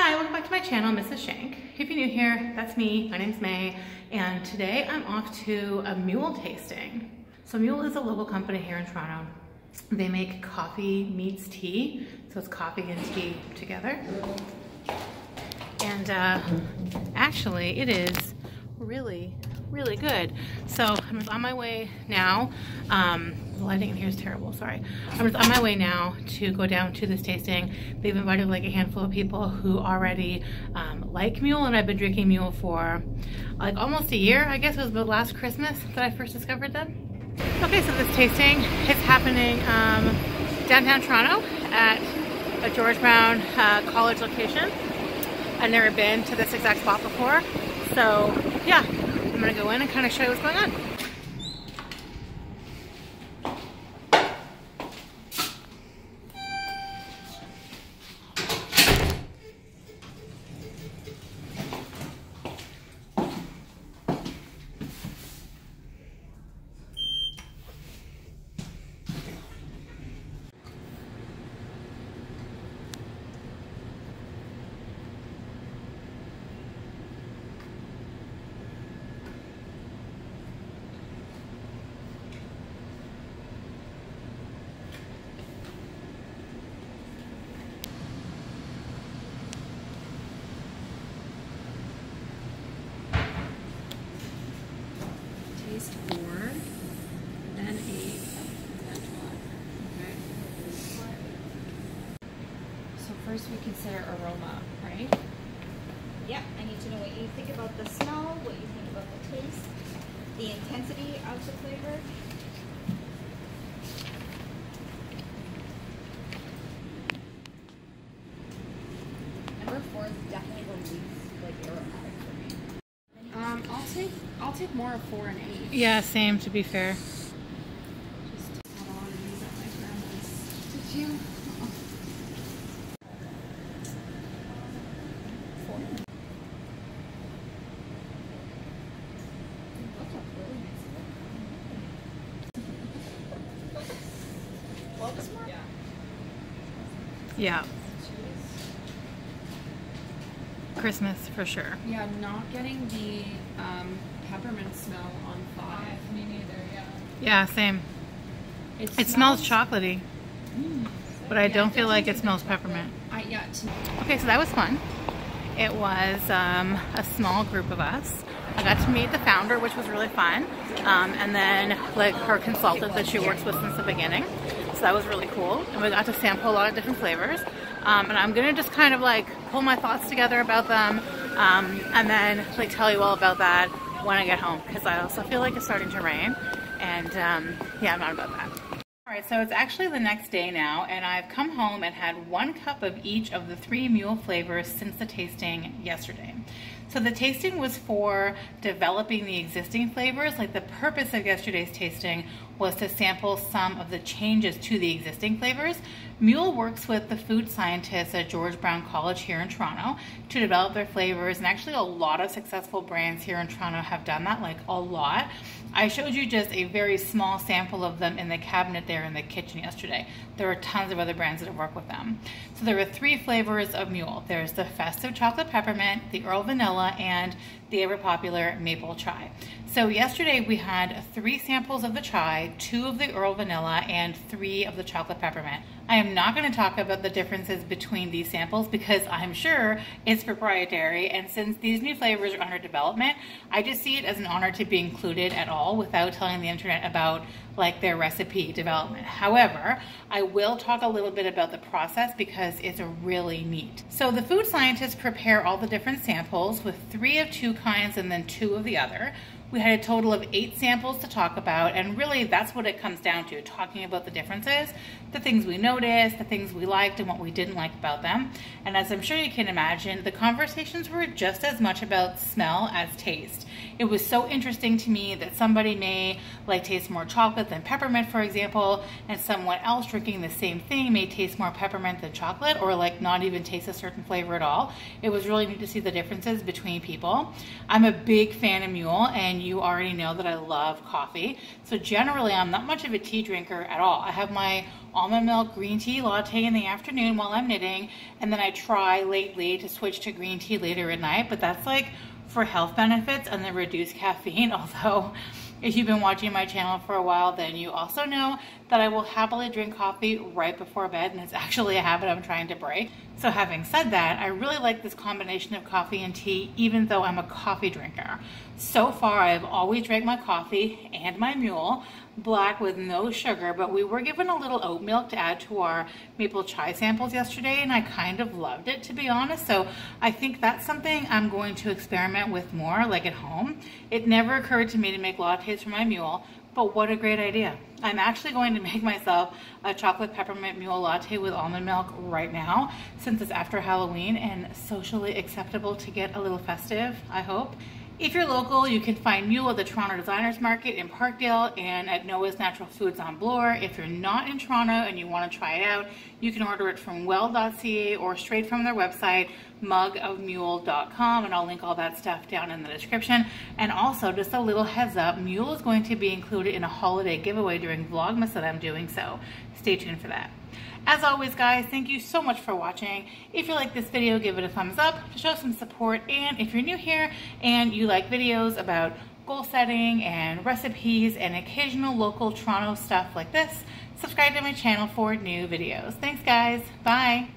Hi, welcome back to my channel, Mrs. Shank. If you're new here, that's me. My name's May, and today I'm off to a Muul tasting. So Muul is a local company here in Toronto. They make coffee meets tea, so it's coffee and tea together. And uh, actually, it is really, really good. So I'm on my way now. Um, the lighting in here is terrible, sorry. I'm just on my way now to go down to this tasting. They've invited like a handful of people who already um, like Muul and I've been drinking Muul for like almost a year. I guess it was the last Christmas that I first discovered them. Okay, so this tasting is happening um, downtown Toronto at a George Brown uh, College location. I've never been to this exact spot before. So yeah, I'm gonna go in and kind of show you what's going on. taste four, then eight, then twelve. Okay. So first we consider aroma, right? Yep, I need to know what you think about the smell, what you think about the taste, the intensity of the flavor. Number four is definitely the least like aromatic for me. Um, I'll take I'll take more of four and eight. Yeah, same to be fair. Just had a lot of these at my grandma's. Did you? Yeah. Yeah. Christmas for sure. Yeah, not getting the um, peppermint smell on five. Me neither. Yeah. Yeah, same. It, it smells, chocolatey, mm. but I yeah, don't feel like it smells peppermint. I, yeah. Okay, so that was fun. It was um, a small group of us. I got to meet the founder, which was really fun, um, and then like her consultant that she works with since the beginning. So that was really cool, and we got to sample a lot of different flavors. Um, and I'm gonna just kind of like pull my thoughts together about them, um, and then like tell you all about that when I get home, because I also feel like it's starting to rain, and um, yeah, I'm not about that. All right, so it's actually the next day now, and I've come home and had one cup of each of the three Muul flavors since the tasting yesterday. So the tasting was for developing the existing flavors. Like the purpose of yesterday's tasting was to sample some of the changes to the existing flavors. Muul works with the food scientists at George Brown College here in Toronto to develop their flavors, and actually a lot of successful brands here in Toronto have done that, like a lot. I showed you just a very small sample of them in the cabinet there in the kitchen yesterday. There are tons of other brands that work with them. So there were three flavors of Muul. There's the festive chocolate peppermint, the Earl vanilla, and the ever popular maple chai. So yesterday we had three samples of the chai, two of the Earl vanilla, and three of the chocolate peppermint. I am not going to talk about the differences between these samples because I'm sure it's proprietary and since these new flavors are under development, I just see it as an honor to be included at all without telling the internet about like their recipe development. However, I will talk a little bit about the process because it's really neat. So the food scientists prepare all the different samples with three of two kinds and then two of the other. We had a total of eight samples to talk about, and really that's what it comes down to talking about the differences, the things we noticed, the things we liked, and what we didn't like about them. And as I'm sure you can imagine, the conversations were just as much about smell as taste. It was so interesting to me that somebody may like taste more chocolate than peppermint, for example, and someone else drinking the same thing may taste more peppermint than chocolate, or like not even taste a certain flavor at all. It was really neat to see the differences between people. I'm a big fan of Muul, and you already know that I love coffee. So generally, I'm not much of a tea drinker at all. I have my almond milk green tea latte in the afternoon while I'm knitting, and then I try lately to switch to green tea later at night, but that's like for health benefits and the reduced caffeine, although if you've been watching my channel for a while, then you also know that I will happily drink coffee right before bed, and it's actually a habit I'm trying to break. So having said that, I really like this combination of coffee and tea, even though I'm a coffee drinker. So far, I've always drank my coffee and my Muul black with no sugar, but we were given a little oat milk to add to our maple chai samples yesterday, and I kind of loved it, to be honest. So I think that's something I'm going to experiment with more, like at home. It never occurred to me to make lattes for my Muul, but what a great idea. I'm actually going to make myself a chocolate peppermint Muul latte with almond milk right now since it's after Halloween and socially acceptable to get a little festive, I hope. If you're local, you can find Muul at the Toronto Designers Market in Parkdale and at Noah's Natural Foods on Bloor. If you're not in Toronto and you want to try it out, you can order it from well.ca or straight from their website, mugofmuul.com, and I'll link all that stuff down in the description. And also, just a little heads up, Muul is going to be included in a holiday giveaway during Vlogmas that I'm doing, so stay tuned for that. As always, guys, thank you so much for watching. If you like this video, give it a thumbs up to show some support. And if you're new here and you like videos about goal setting and recipes and occasional local Toronto stuff like this, subscribe to my channel for new videos. Thanks, guys. Bye.